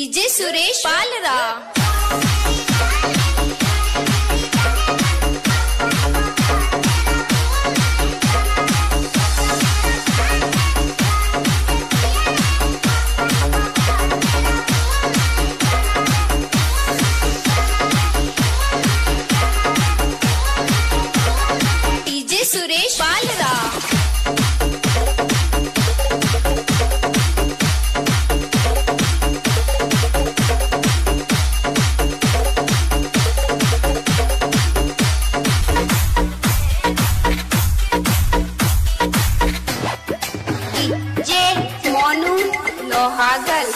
DJ Suresh Palra. DJ Suresh Palra. Monu Lohagal.